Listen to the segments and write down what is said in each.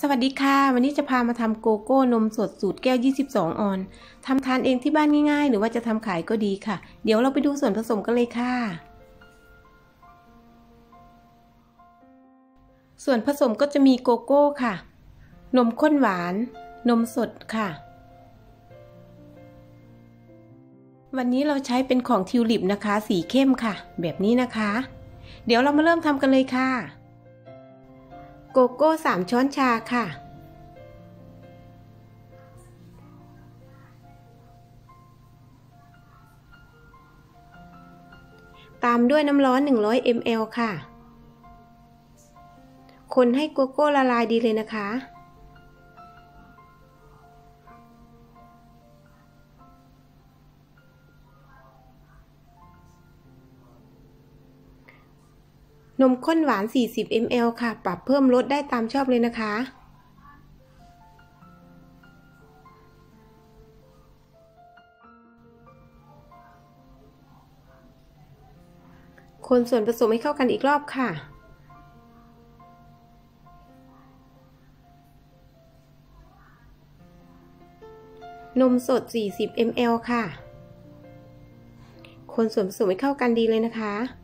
สวัสดีค่ะ วันนี้จะพามาทำโกโก้นมสดสูตรแก้ว 22 ออนทำทานเองที่บ้านง่ายๆ หรือว่าจะทำขายก็ดีค่ะ เดี๋ยวเราไปดูส่วนผสมกันเลยค่ะ ส่วนผสมก็จะมีโกโก้ค่ะ นมข้นหวาน นมสดค่ะ วันนี้เราใช้เป็นของทิวลิปนะคะ สีเข้มค่ะ แบบนี้นะคะ เดี๋ยวเรามาเริ่มทำกันเลยค่ะ โกโก้สามช้อนชาค่ะ ตามด้วยน้ำร้อน 100 ml ค่ะ คนให้โกโก้ละลายดีเลยนะคะ นมข้นหวาน 40 ml ค่ะ ปรับเพิ่มลดได้ตามชอบเลยนะคะ คนส่วนผสมให้เข้ากันอีกรอบค่ะนมสด 40 ml ค่ะ คนส่วนผสมให้เข้ากันดีเลยนะคะ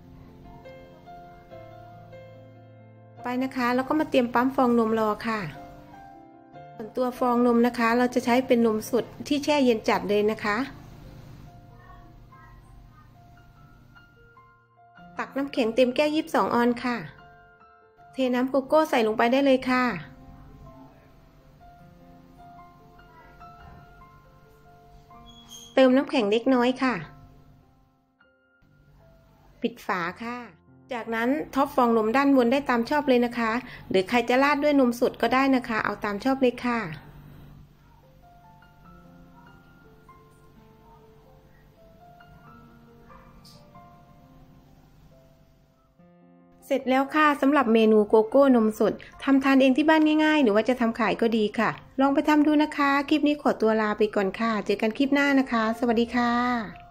ไปนะคะ แล้วก็มาเตรียมปั๊มฟองนมรอค่ะ ส่วนตัวฟองนมนะคะ เราจะใช้เป็นนมสดที่แช่เย็นจัดเลยนะคะ ตักน้ำแข็งเต็มแก้วยีิบสองออนค่ะ เทน้ำโกโก้ใส่ลงไปได้เลยค่ะเติมน้ำแข็งเล็กน้อยค่ะ ปิดฝาค่ะ จากนั้น top ฟองนมด้านบนได้ตามชอบเลยนะคะ หรือใครจะราดด้วยนมสดก็ได้นะคะ เอาตามชอบเลยค่ะเสร็จแล้วค่ะสำหรับเมนูโกโก้นมสดทำทานเองที่บ้านง่ายๆ หรือว่าจะทำขายก็ดีค่ะ ลองไปทำดูนะคะ คลิปนี้ขอตัวลาไปก่อนค่ะ เจอกันคลิปหน้านะคะ สวัสดีค่ะ